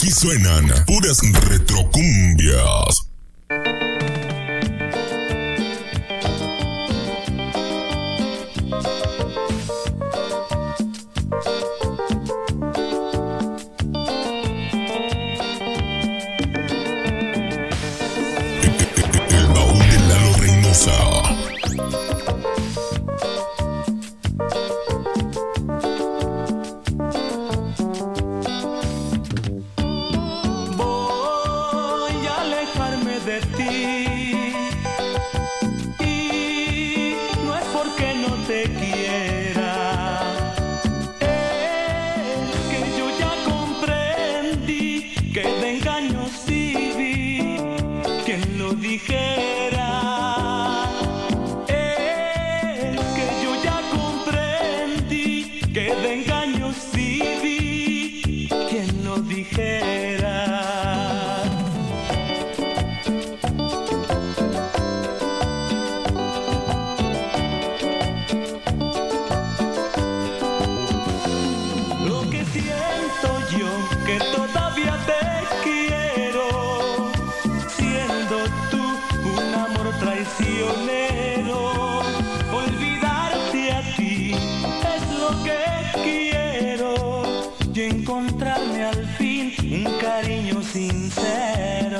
Aquí suenan puras retrocumbias. El baúl de Lalo Reynosa. Y no es porque no te quiera. es que yo ya comprendí, que de engaño sí vi, quien lo dijera. Él, que yo ya comprendí, que de engaño sí vi, quien lo dijera. encontrarme al fin un cariño sincero.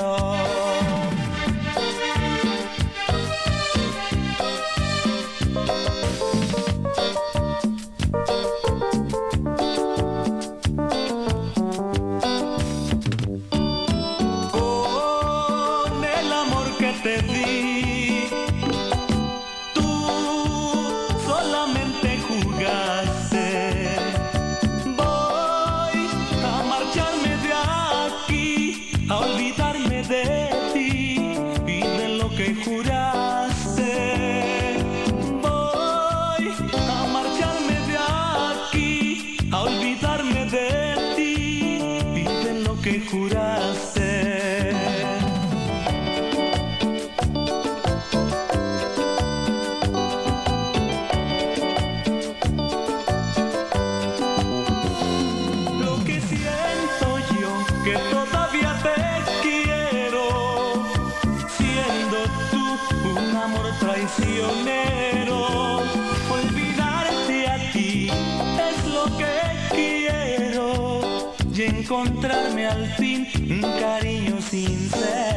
que todavía te quiero, siendo tú un amor traicionero. Olvidarte a ti es lo que quiero y encontrarme al fin un cariño sincero.